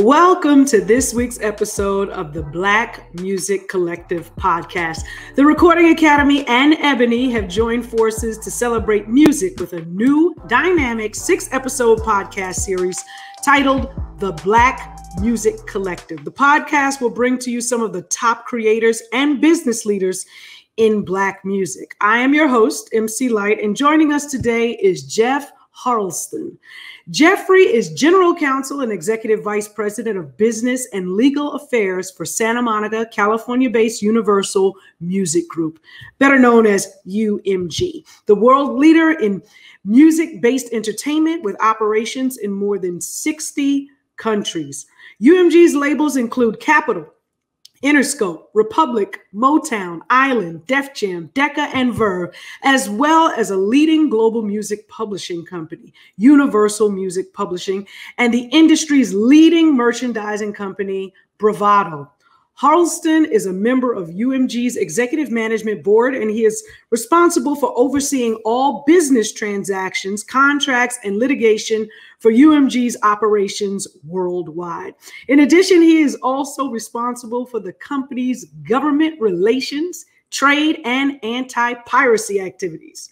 Welcome to this week's episode of the Black Music Collective podcast. The Recording Academy and Ebony have joined forces to celebrate music with a new dynamic six episode podcast series titled The Black Music Collective. The podcast will bring to you some of the top creators and business leaders in Black music. I am your host, MC Lyte, and joining us today is Jeff Harleston. Jeffrey is General Counsel and Executive Vice President of Business and Legal Affairs for Santa Monica, California based Universal Music Group, better known as UMG, the world leader in music based entertainment with operations in more than 60 countries. UMG's labels include Capitol, Interscope, Republic, Motown, Island, Def Jam, Decca, and Verve, as well as a leading global music publishing company, Universal Music Publishing, and the industry's leading merchandising company, Bravado. Harleston is a member of UMG's executive management board, and he is responsible for overseeing all business transactions, contracts, and litigation for UMG's operations worldwide. In addition, he is also responsible for the company's government relations, trade, and anti piracy activities.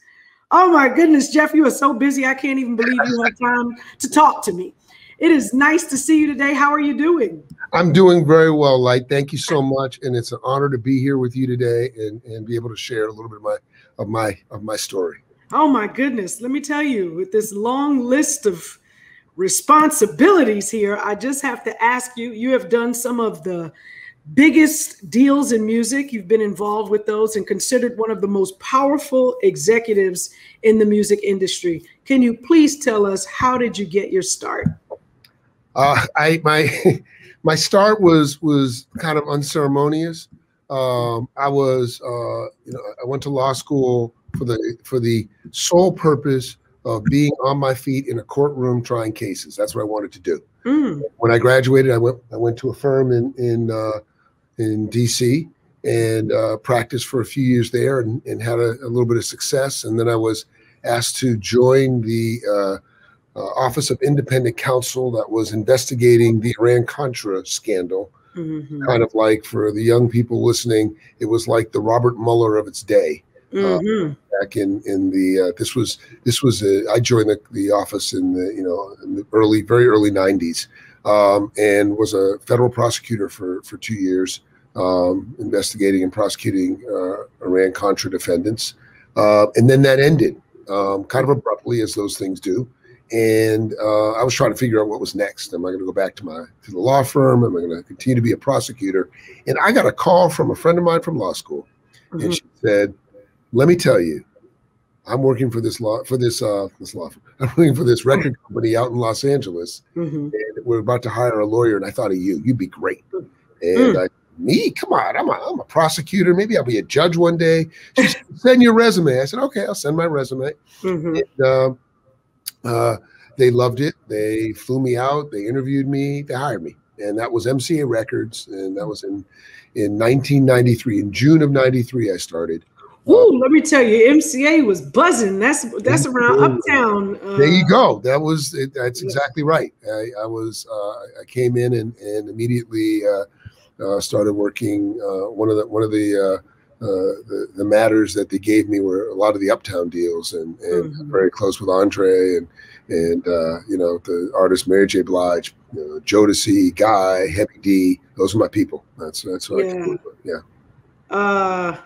Oh my goodness, Jeff, you are so busy. I can't even believe you have time to talk to me. It is nice to see you today. How are you doing? I'm doing very well, Lyte. Thank you so much, and it's an honor to be here with you today and, and be able to share a little bit of my of my of my story. Oh my goodness! Let me tell you, with this long list of responsibilities here, I just have to ask you. You have done some of the biggest deals in music. You've been involved with those and considered one of the most powerful executives in the music industry. Can you please tell us how did you get your start? Uh, I my my start was was kind of unceremonious. Um, I was, uh, you know, I went to law school for the for the sole purpose of being on my feet in a courtroom trying cases. That's what I wanted to do. Mm. When I graduated, I went I went to a firm in in uh, in D.C. and uh, practiced for a few years there and, and had a, a, little bit of success. And then I was asked to join the uh, uh, Office of Independent Counsel that was investigating the Iran Contra scandal. Mm-hmm. Kind of like for the young people listening, it was like the Robert Mueller of its day. Uh, mm-hmm. Uh, back in in the uh, this was this was a, I joined the, the office in the you know in the early very early 90s um, and was a federal prosecutor for for two years um, investigating and prosecuting uh, Iran Contra defendants uh, and then that ended um, kind of abruptly as those things do and uh, I was trying to figure out what was next. Am I going to go back to my to the law firm? Am I going to continue to be a prosecutor? And I got a call from a friend of mine from law school, mm-hmm. and she said, "Let me tell you, I'm working for this law for this uh, this law firm. I'm working for this record company out in Los Angeles, mm-hmm. and we're about to hire a lawyer. And I thought of you. You'd be great." And mm. I me? Come on, I'm a, I'm a prosecutor. Maybe I'll be a judge one day. She said, send your resume. I said, okay, I'll send my resume. Mm-hmm. And, uh, uh, they loved it. They flew me out. They interviewed me. They hired me, and that was MCA Records, and that was in in 1993. In June of '93, I started. Ooh, let me tell you, MCA was buzzing. That's that's around Uptown. Uh, there you go. That was it, that's exactly right. I, I was uh, I came in and and immediately uh, uh started working. Uh, one of the one of the uh, the, the matters that they gave me were a lot of the uptown deals and, and mm-hmm. very close with Andre and and uh, you know the artist Mary J. Blige, you know, Jodeci, Guy, Heavy D. Those are my people. That's that's what yeah. I can do. Yeah. Uh,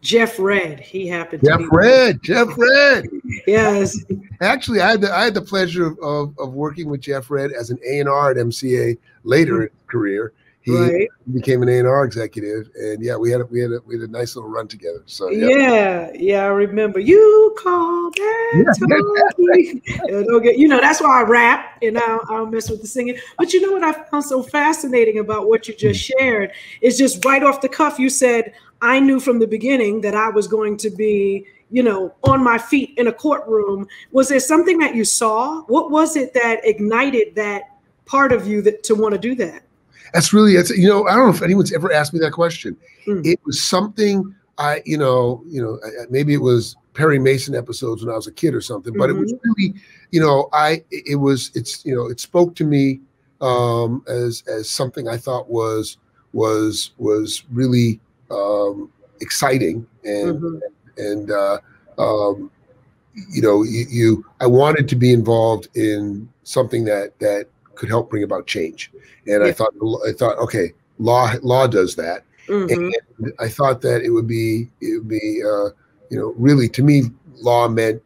Jeff Redd. he happened. Jeff to Redd, Jeff Redd. yes. Actually, I had the I had the pleasure of, of, of working with Jeff Redd as an A and R at MCA later mm-hmm. in his career he right. became an A&R executive, and yeah, we had a, we had a, we had a nice little run together. So yeah, yeah, yeah I remember you called that yeah. get, you know that's why I rap and I'll, I'll mess with the singing. But you know what I found so fascinating about what you just mm-hmm. shared is just right off the cuff. You said I knew from the beginning that I was going to be you know, on my feet in a courtroom. Was there something that you saw? What was it that ignited that part of you that to want to do that? That's really it's you know I don't know if anyone's ever asked me that question. Mm. It was something I you know you know maybe it was Perry Mason episodes when I was a kid or something, but mm-hmm. it was mm-hmm. really you know I it was it's you know it spoke to me um, as as something I thought was was was really um, exciting and mm-hmm. and uh, um, you know you, you, I wanted to be involved in something that that could help bring about change, and yeah. I thought I thought okay law law does that, mm-hmm. and I thought that it would be it would be uh, you know really to me law meant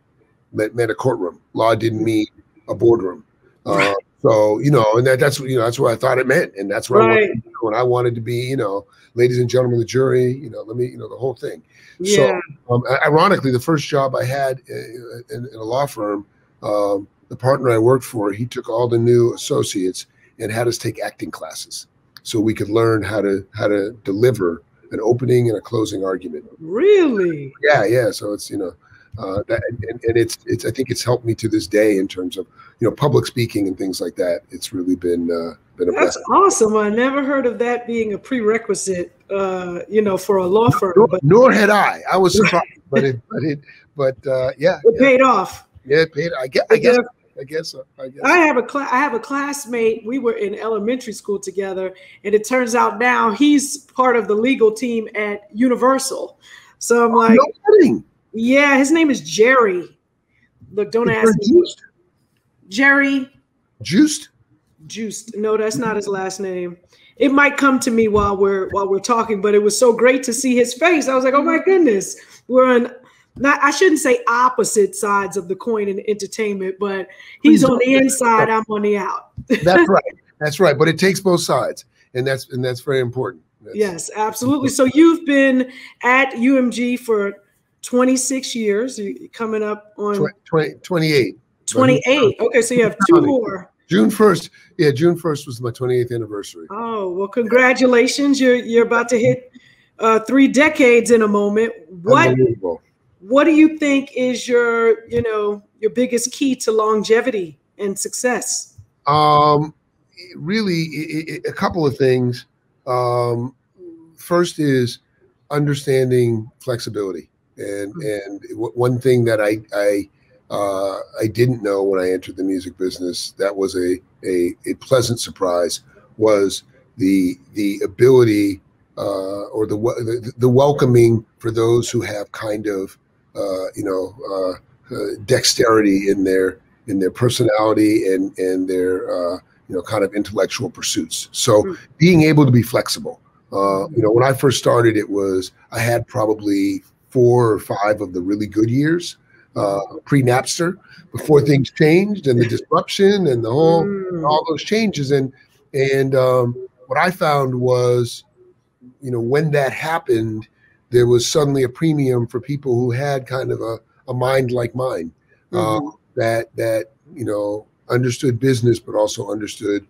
meant, meant a courtroom. Law didn't mean a boardroom. Uh, so you know, and that, that's you know that's what I thought it meant, and that's what right. I wanted to do. And I wanted to be, you know, ladies and gentlemen, of the jury. You know, let me, you know, the whole thing. Yeah. So, um, ironically, the first job I had in, in, in a law firm, um, the partner I worked for, he took all the new associates and had us take acting classes, so we could learn how to how to deliver an opening and a closing argument. Really? Yeah, yeah. So it's you know uh, that, and, and, it's it's I think it's helped me to this day in terms of you know public speaking and things like that. It's really been uh, been a that's blessing. awesome. I never heard of that being a prerequisite, uh, you know, for a law firm. Nor, but nor had I. I was surprised, but it but it but uh, yeah, it yeah. paid off. Yeah, it paid. I guess. I guess. I guess so. I guess. I have a cl- I have a classmate. We were in elementary school together, and it turns out now he's part of the legal team at Universal. So I'm like, no yeah, his name is Jerry. Look, don't ask me. Juiced? Jerry. Juiced? Juiced. No, that's not his last name. It might come to me while we're while we're talking, but it was so great to see his face. I was like, oh my goodness, we're on not I shouldn't say opposite sides of the coin in entertainment, but he's on the inside, I'm on the out. that's right. That's right. But it takes both sides. And that's and that's very important. That's, yes, absolutely. So you've been at UMG for 26 years. Coming up on 20, 28. 28. Okay, so you have two more. June 1st. Yeah, June 1st was my 28th anniversary. Oh, well, congratulations. You're you're about to hit uh, three decades in a moment. What what do you think is your, you know, your biggest key to longevity and success? Um really it, it, a couple of things. Um first is understanding flexibility. And hmm. and one thing that I I uh, I didn't know when I entered the music business that was a a, a pleasant surprise was the the ability uh, or the, the, the welcoming for those who have kind of you know uh, uh, dexterity in their in their personality and and their uh, you know kind of intellectual pursuits. So mm-hmm. being able to be flexible. you know, when I first started, it was I had probably four or five of the really good years uh, pre Napster before things changed and the disruption and the whole mm. all those changes and and um, what I found was you know when that happened there was suddenly a premium for people who had kind of a, a mind like mine mm-hmm. um, that that you know understood business but also understood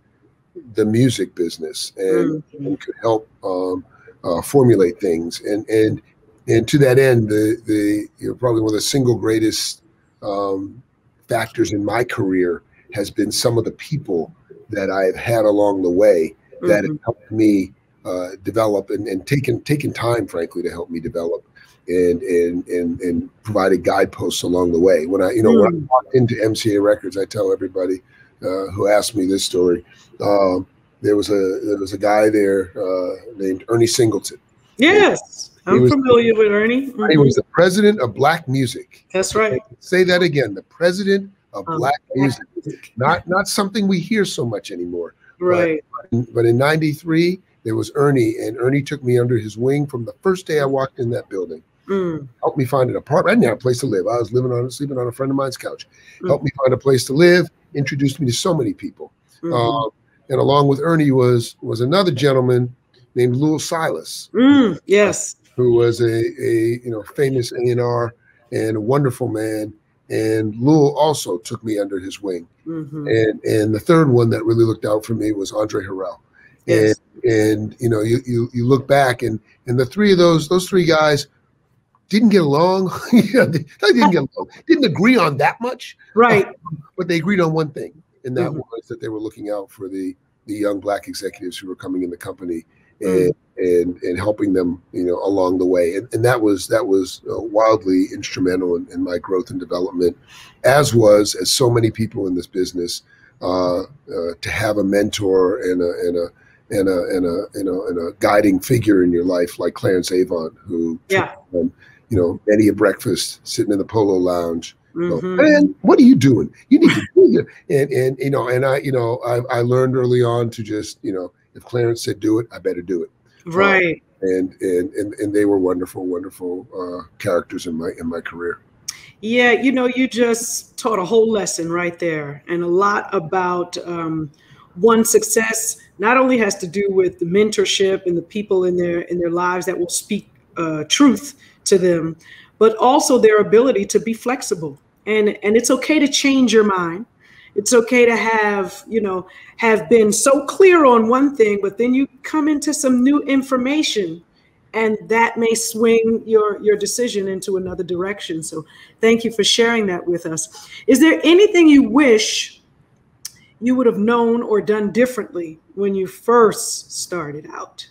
the music business and, mm-hmm. and could help um, uh, formulate things and and and to that end, the the you know, probably one of the single greatest um, factors in my career has been some of the people that I've had along the way that mm-hmm. have helped me uh, develop and, and taken taken time, frankly, to help me develop and and and and provided guideposts along the way. When I you know mm. when I mm. walked into MCA Records, I tell everybody uh, who asked me this story. Um, there was a there was a guy there uh, named Ernie Singleton. Yes. I'm familiar with Ernie. Mm-hmm. He was the president of black music. That's right. Say that again. The president of um, black music. Not not something we hear so much anymore. Right. But, but in 93, there was Ernie, and Ernie took me under his wing from the first day I walked in that building. Mm. Helped me find an apartment. I didn't have a place to live. I was living on sleeping on a friend of mine's couch. Mm. Helped me find a place to live. Introduced me to so many people. Mm-hmm. Um, and along with Ernie was was another gentleman named Louil Silas. Mm, yes who was a, a you know famous A&R and a wonderful man. And Lul also took me under his wing. Mm-hmm. And and the third one that really looked out for me was Andre Harrell. Yes. And and you know you, you you look back and and the three of those those three guys didn't get along. they didn't get along. Didn't agree on that much. Right. Um, but they agreed on one thing, and that mm-hmm. was that they were looking out for the the young black executives who were coming in the company and and and helping them you know along the way and, and that was that was uh, wildly instrumental in, in, my growth and development as was as so many people in this business uh, uh, to have a mentor and a and a and a and a you know and a guiding figure in your life like Clarence Avant, who yeah. Um, you know, many a breakfast sitting in the polo lounge. Mm-hmm. Man, what are you doing? You need to do it. And and you know, and I, you know, I, I learned early on to just, you know, if Clarence said do it, I better do it. Right. Uh, and, and and and they were wonderful, wonderful uh, characters in my in my career. Yeah, you know, you just taught a whole lesson right there, and a lot about um, one success. Not only has to do with the mentorship and the people in their in their lives that will speak uh, truth to them, but also their ability to be flexible. And and it's okay to change your mind. It's okay to have you know have been so clear on one thing, but then you come into some new information and that may swing your your decision into another direction so thank you for sharing that with us is there anything you wish you would have known or done differently when you first started out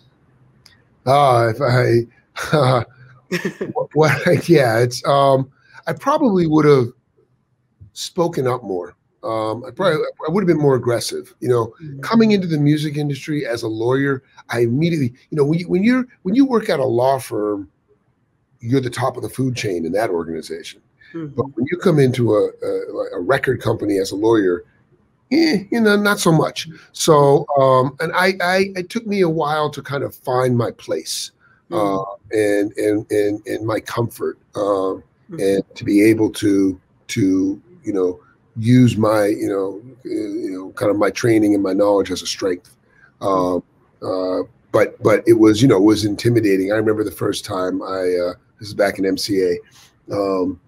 uh if i uh, what yeah it's um i probably would have spoken up more um, I probably I would have been more aggressive. You know, mm-hmm. coming into the music industry as a lawyer, I immediately, you know, when you when you're when you work at a law firm, you're the top of the food chain in that organization. Mm-hmm. But when you come into a, a, a record company as a lawyer, eh, you know, not so much. So, um, and I, I, it took me a while to kind of find my place mm-hmm. uh, and and and and my comfort, um, mm-hmm. and to be able to to you know use my you know you know kind of my training and my knowledge as a strength. Um, uh, but but it was you know it was intimidating. I remember the first time I uh, this is back in MCA. Um,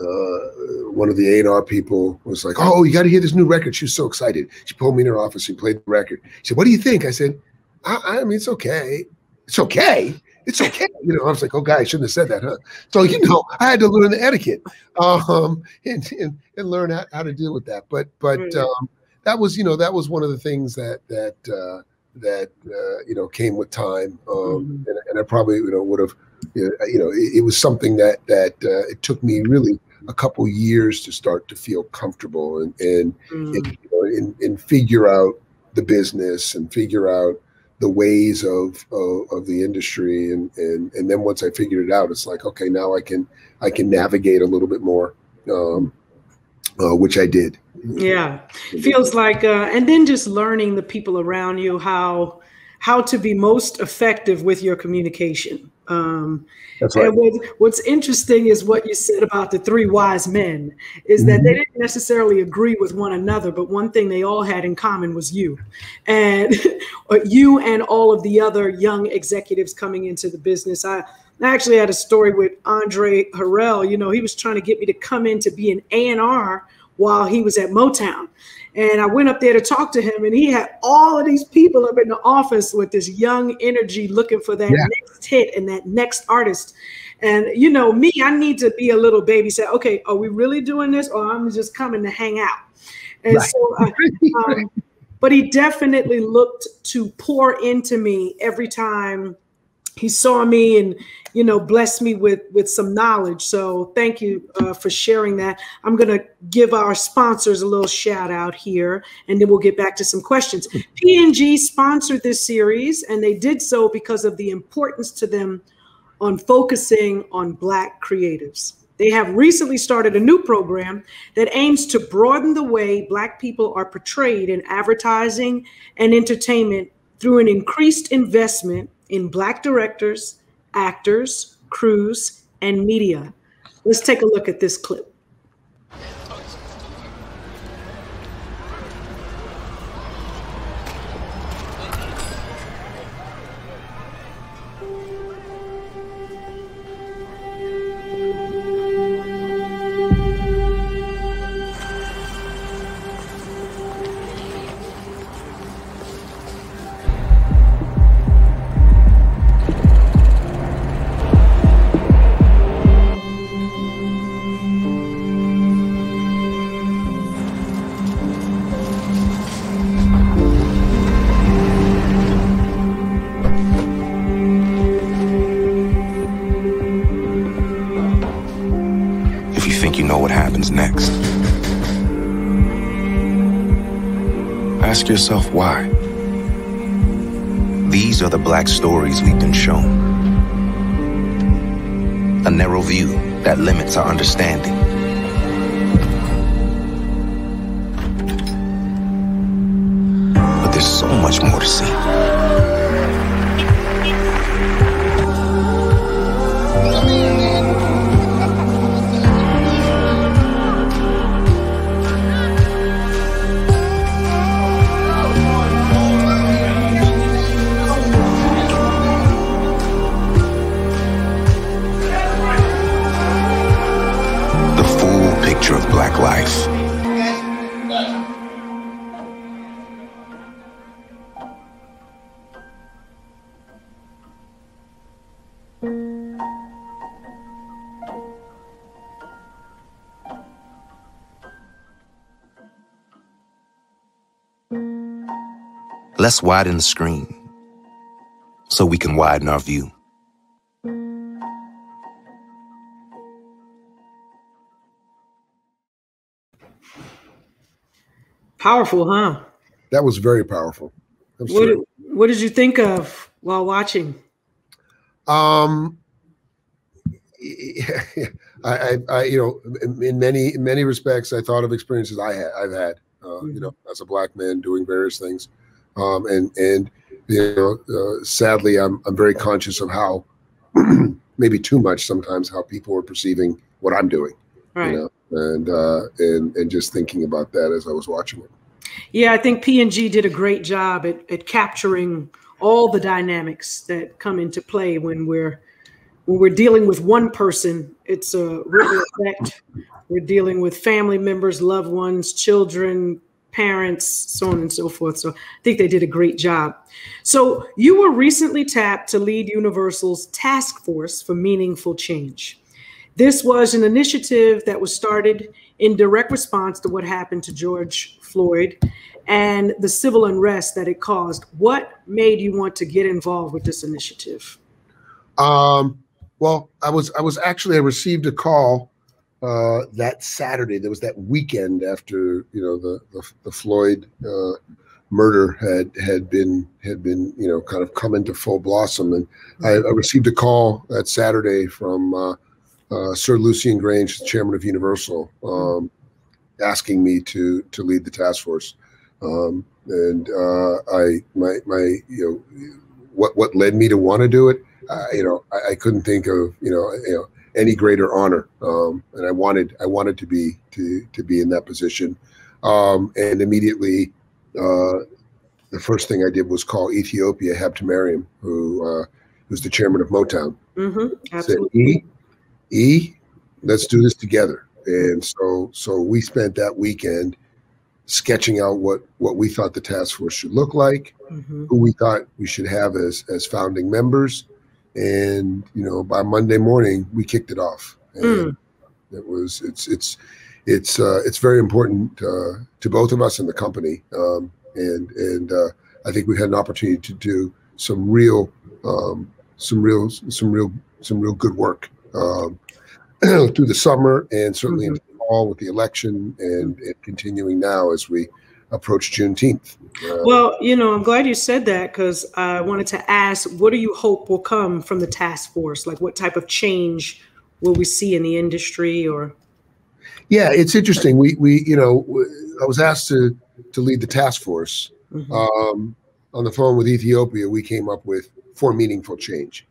uh, one of the A&R people was like, "Oh, you got to hear this new record." She was so excited. She pulled me in her office and played the record. She said, "What do you think?" I said, "I, I mean, it's okay. It's okay." it's okay. You know, I was like, oh, guy, I shouldn't have said that, huh? So, you know, I had to learn the etiquette um, and, and, and learn how, how to deal with that. But, but um, that was, you know, that was one of the things that, that, uh, that, uh, you know, came with time. Um, mm-hmm. and, and, I probably, you know, would have, you know, it, it, was something that, that uh, it took me really a couple years to start to feel comfortable and, and, mm. and, you know, and, and figure out the business and figure out, the ways of, of, of the industry and, and and then once I figured it out, it's like okay, now I can I can navigate a little bit more, um, uh, which I did. Yeah, feels like, uh, and then just learning the people around you how how to be most effective with your communication. Um, That's right. And what, what's interesting is what you said about the three wise men is that mm-hmm. they didn't necessarily agree with one another, but one thing they all had in common was you, and you and all of the other young executives coming into the business. I, I actually had a story with Andre Harrell. You know, he was trying to get me to come in to be an A and R while he was at Motown. And I went up there to talk to him, and he had all of these people up in the office with this young energy looking for that yeah. next hit and that next artist. And you know, me, I need to be a little baby. Say, okay, are we really doing this, or I'm just coming to hang out? And right. so, uh, um, but he definitely looked to pour into me every time he saw me and you know blessed me with with some knowledge. So thank you uh, for sharing that. I'm going to give our sponsors a little shout out here and then we'll get back to some questions. P&g sponsored this series and they did so because of the importance to them on focusing on black creatives. They have recently started a new program that aims to broaden the way black people are portrayed in advertising and entertainment through an increased investment in Black directors, actors, crews, and media. Let's take a look at this clip. Next. Ask yourself why. These are the black stories we've been shown. A narrow view that limits our understanding. Life. Let's widen the screen so we can widen our view. Powerful, huh? That was very powerful. What did, what did you think of while watching? Um, I, I, you know, in many, in many respects, I thought of experiences I had, I've had, uh, mm-hmm. you know, as a black man doing various things, um, and and you know, uh, sadly, I'm I'm very conscious of how, maybe too much sometimes, how people are perceiving what I'm doing. Right. You know? And uh, and and just thinking about that as I was watching it. Yeah, I think P&G did a great job at, at capturing all the dynamics that come into play when we're when we're dealing with one person. It's a ripple effect. We're dealing with family members, loved ones, children, parents, so on and so forth. So I think they did a great job. So you were recently tapped to lead Universal's task force for meaningful change. This was an initiative that was started in direct response to what happened to George Floyd and the civil unrest that it caused. What made you want to get involved with this initiative? Um, well, I was I was actually I received a call uh, that Saturday. There was that weekend after you know the the, the Floyd uh, murder had had been had been you know kind of come into full blossom, and I, I received a call that Saturday from uh, uh, Sir Lucian Grainge, chairman of Universal, um, asking me to to lead the task force. Um, and uh, I my my you know what what led me to want to do it. Uh, you know I, I, couldn't think of you know you know any greater honor. Um, and I wanted I wanted to be to to be in that position. Um, and immediately. Uh, the first thing I did was call Ethiopia Habtemariam, who uh, who's the chairman of Motown. Mm-hmm, absolutely. Said, E, let's do this together. And so so we spent that weekend sketching out what what we thought the task force should look like, mm-hmm. who we thought we should have as as founding members, and you know by Monday morning we kicked it off. And mm. It was it's it's it's uh, it's very important uh, to both of us in the company, um, and and uh, I think we had an opportunity to do some real um, some real some real some real good work um, through the summer and certainly mm-hmm. in the fall with the election and, and, continuing now as we approach Juneteenth. Uh, well, you know, I'm glad you said that because I wanted to ask, what do you hope will come from the task force? Like, what type of change will we see in the industry or? Yeah, it's interesting. We we you know I was asked to to lead the task force. Mm-hmm. Um, on the phone with Ethiopia, we came up with for meaningful change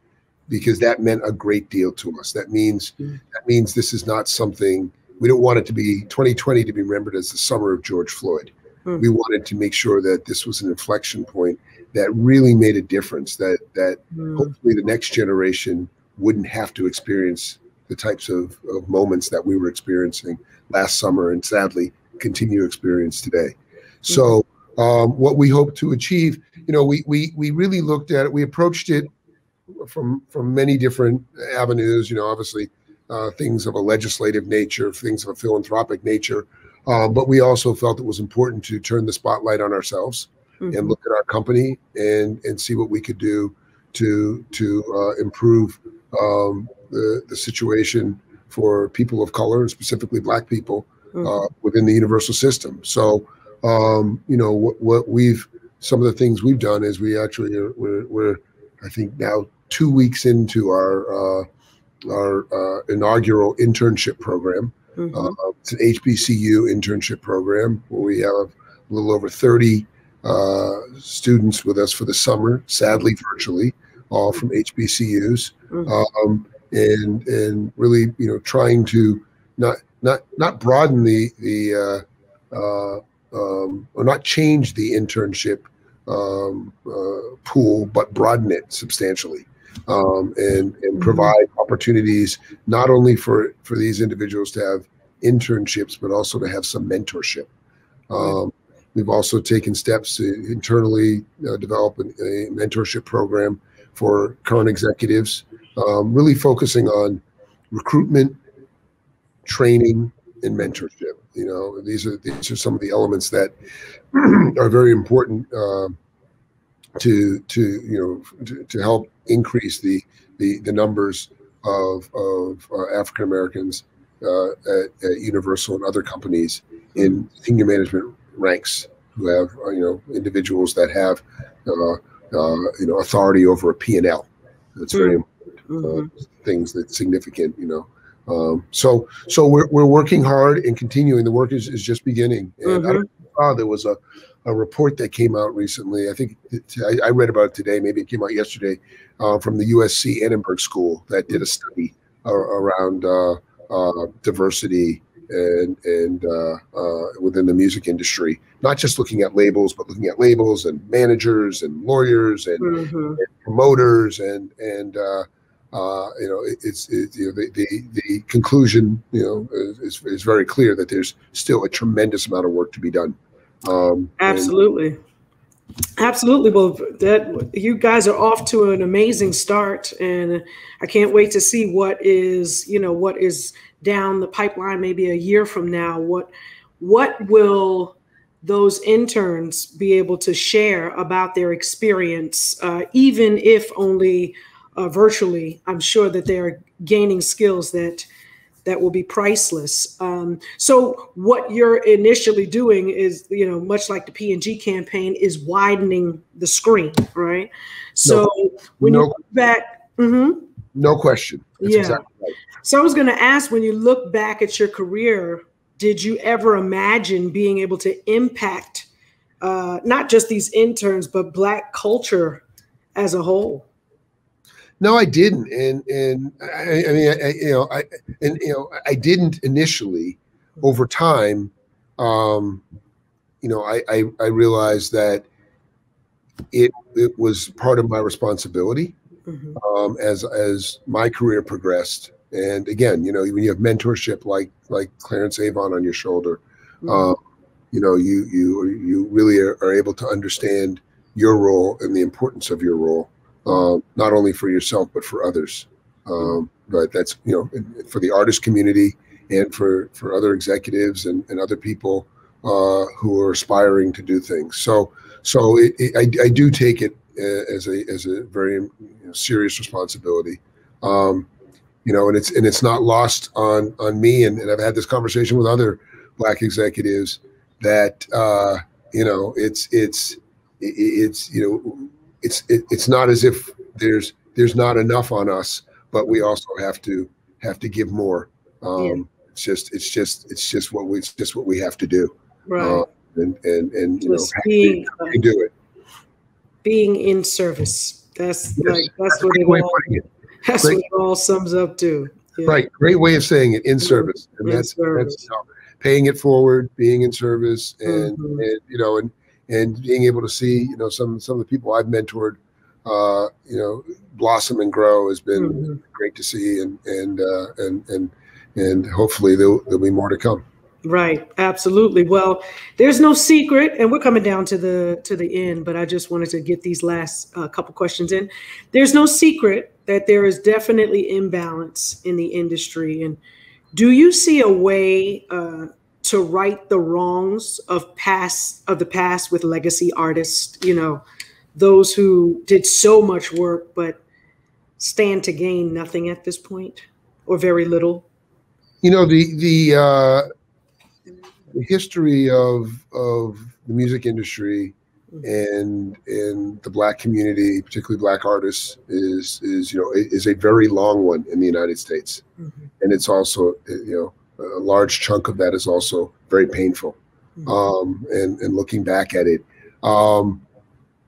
because that meant a great deal to us. That means mm. that means this is not something we don't want it to be 2020 to be remembered as the summer of George Floyd. Mm. We wanted to make sure that this was an inflection point that really made a difference. That that mm. hopefully the next generation wouldn't have to experience the types of, of moments that we were experiencing last summer and sadly continue to experience today. So mm-hmm. um, what we hope to achieve, you know, we we we really looked at it. We approached it from from many different avenues. You know, obviously uh, things of a legislative nature, things of a philanthropic nature, uh, but we also felt it was important to turn the spotlight on ourselves mm-hmm. and look at our company and and see what we could do to to uh, improve um, the the situation for people of color and specifically Black people mm-hmm. Uh, within the universal system. So. um, you know, what, what we've some of the things we've done is we actually are, we're, we're I think now two weeks into our uh, our uh, inaugural internship program. Mm-hmm. Uh, it's an HBCU internship program where we have a little over 30 uh, students with us for the summer, sadly virtually, all from HBCUs, mm-hmm. um, and and really you know trying to not not not broaden the the uh, uh, um, or not change the internship um, uh, pool, but broaden it substantially um, and and mm-hmm. provide opportunities not only for for these individuals to have internships, but also to have some mentorship. Um, we've also taken steps to internally uh, develop a, a, mentorship program for current executives, um, really focusing on recruitment, training, and mentorship. You know, these are these are some of the elements that are very important uh, to to you know to, to help increase the the, the numbers of of uh, African Americans uh, at, at, Universal and other companies in senior management ranks who have uh, you know individuals that have uh, uh, you know authority over a P and L. That's very hmm. important. Mm-hmm. things that's significant. You know. Um, so so we're, we're working hard and continuing. The work is, is just beginning. And mm-hmm. I there was a a report that came out recently. I think it, I, I, read about it today. Maybe it came out yesterday uh, from the USC Annenberg School that did a study uh, around uh, uh diversity and and uh, uh, within the music industry. Not just looking at labels, but looking at labels and managers and lawyers and, mm-hmm. and promoters and and you know it, it's it, you know the, the, the conclusion you know is, is very clear that there's still a tremendous amount of work to be done. Um, Absolutely. And, Absolutely. Well, that you guys are off to an amazing start, and I can't wait to see what is you know what is down the pipeline. Maybe a year from now, what what will those interns be able to share about their experience, uh, even if only uh, virtually? I'm sure that they're gaining skills that that will be priceless. Um, so what you're initially doing is, you know, much like the P&G campaign, is widening the screen, right? So no, when no, you look back, mm-hmm. no question. That's yeah. Exactly right. So I was going to ask, when you look back at your career, did you ever imagine being able to impact uh, not just these interns, but Black culture as a whole? No, I didn't, and and I, I mean, I, you know, I and you know, I didn't initially. Over time, um, you know, I, I I realized that it it was part of my responsibility mm-hmm. um, as as my career progressed. And again, you know, when you have mentorship like like Clarence Avant on your shoulder, mm-hmm. um, you know, you you you really are, are able to understand your role and the importance of your role uh, not only for yourself but for others. Um, but that's you know for the artist community and for for other executives and, and other people uh, who are aspiring to do things. So so it, it, I, I do take it uh, as a as a very you know, serious responsibility. Um, you know, and it's and it's not lost on on me. And, and I've had this conversation with other black executives that uh, you know it's it's it's you know it's it, it's not as if there's there's not enough on us, but we also have to have to give more. Um, yeah. It's just it's just it's just what we it's just what we have to do. Right. Uh, and and and you know being, to, do it. Being in service. That's yes. like that's, that's what it all. It. That's great. what it all sums up to. Yeah. Right. Great way of saying it. In service, and in that's service. that's you know, paying it forward, being in service, and mm-hmm. and you know and and being able to see you know some some of the people I've mentored uh, you know blossom and grow has been mm-hmm. great to see and and uh, and and and hopefully there'll, there'll be more to come. Right. Absolutely. Well there's no secret and we're coming down to the to the end but i just wanted to get these last uh, couple questions in. There's no secret that there is definitely imbalance in the industry and do you see a way uh, to right the wrongs of past of the past with legacy artists you know those who did so much work but stand to gain nothing at this point or very little you know the the uh the history of of the music industry Mm-hmm. and in the black community, particularly black artists, is is you know is a very long one in the United States, Mhm. and it's also you know a large chunk of that is also very painful. Mhm. Um, and and looking back at it, um,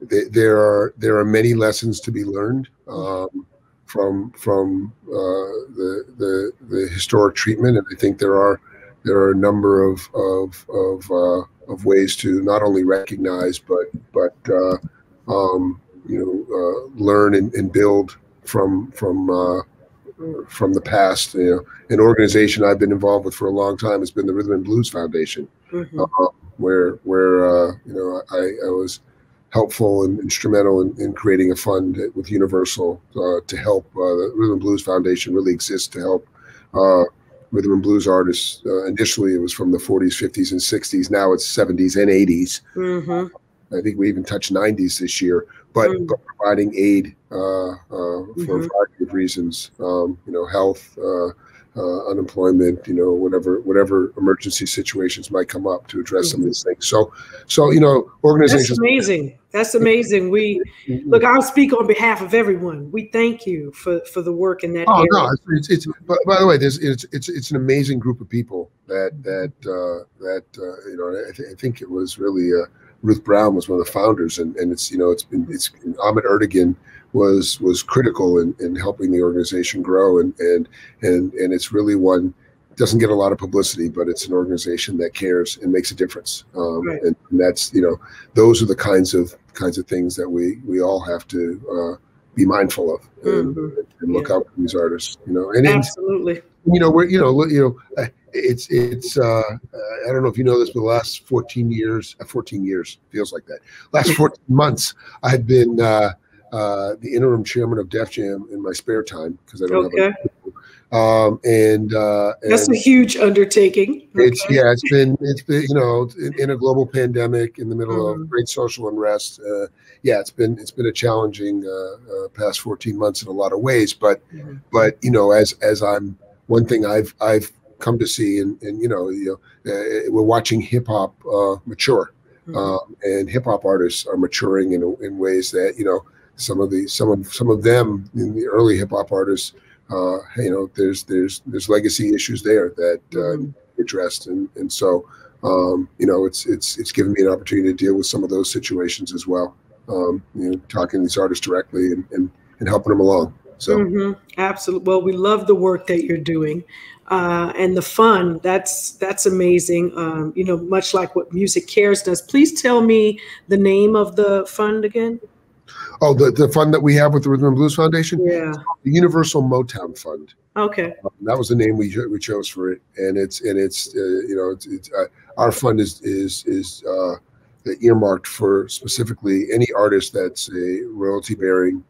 th- there are there are many lessons to be learned um, from from uh, the the the historic treatment, and I think there are there are a number of of of, uh, of ways to not only recognize but but uh, um, you know uh, learn and, and build from from uh, from the past. You know, an organization I've been involved with for a long time has been the Rhythm and Blues Foundation, Mhm. uh, where where uh, you know I, I was helpful and instrumental in, in creating a fund with Universal uh, to help uh, the Rhythm and Blues Foundation really exists to help uh, rhythm and blues artists. Uh, initially, it was from the 40s, 50s, and 60s. Now it's 70s and 80s. Mhm. I think we even touched 90s this year. But, Mm. but providing aid uh, uh, for a Mhm. variety of reasons, um, you know, health, uh, uh, unemployment, you know, whatever whatever emergency situations might come up to address some of these things. So, so you know, organizations. That's amazing. That's amazing. We look. I'll speak on behalf of everyone. We thank you for for the work in that Oh area. no! It's, it's, it's by, the way, there's it's it's it's an amazing group of people that that uh, that uh, you know. I, th- I think it was really uh, Ruth Brown was one of the founders, and, and it's you know it's been it's Ahmet Ertegun was was critical in, in helping the organization grow, and and and and it's really one doesn't get a lot of publicity, but it's an organization that cares and makes a difference. Um, Right. and, and that's you know those are the kinds of kinds of things that we we all have to uh, be mindful of and, Mhm. and look Yeah. out for these artists. You know, and, and Absolutely. You know we're you know you know uh, it's it's uh, uh, I don't know if you know this, but the last 14 years, uh, 14 years feels like that. Last 14 months, I've been uh, uh, the interim chairman of Def Jam in my spare time because I don't have Okay. a um, and uh, That's and a huge undertaking. it's Okay. yeah, it's been it's been you know in, in a global pandemic in the middle Mhm. of great social unrest. Uh, yeah, it's been it's been a challenging uh, uh, past 14 months in a lot of ways, but Mhm. but you know as as i'm one thing i've i've come to see and and you know you know uh, we're watching hip hop uh, mature Mhm. um, and hip hop artists are maturing in in ways that you know some of the some of some of them in the early hip hop artists uh, you know there's there's there's legacy issues there that uh, Mhm. addressed and and so um, you know it's it's it's given me an opportunity to deal with some of those situations as well um, you know talking to these artists directly and and, and helping them along so mm-hmm. Absolutely. Well, we love the work that you're doing, uh, and the fun. That's that's amazing. Um, you know, much like what MusiCares does. Please tell me the name of the fund again. Oh, the, the fund that we have with the Rhythm and Blues Foundation, Yeah. the Universal Motown Fund. Okay. Um, that was the name we we chose for it, and it's and it's uh, you know it's, it's uh, our fund is is is uh, earmarked for specifically any artist that's a royalty bearing.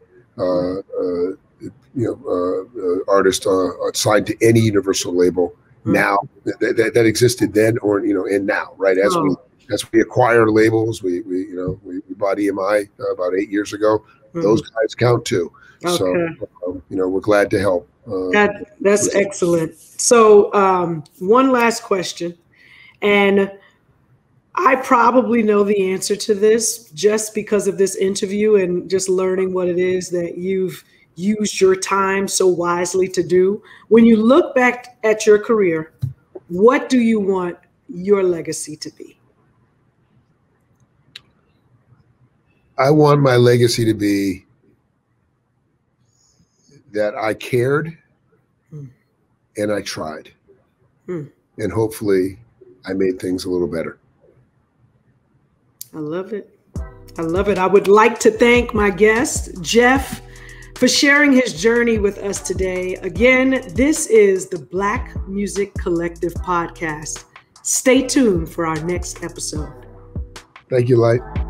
You know, uh, uh, artist uh, signed to any Universal label Mhm. now that, that, that existed then or you know and now right as we Oh. as we acquire labels we, we you know we, we bought EMI uh, about eight years ago Mhm. those guys count too. So, um, you know, we're glad to help. Uh, That that's excellent. So, um, one last question, and I probably know the answer to this just because of this interview and just learning what it is that you've used your time so wisely to do. When you look back at your career, what do you want your legacy to be? I want my legacy to be that I cared Hmm. and I tried. Hmm. And hopefully I made things a little better. I love it. I love it. I would like to thank my guest, Jeff, for sharing his journey with us today. Again, this is the Black Music Collective podcast. Stay tuned for our next episode. Thank you, Lyte.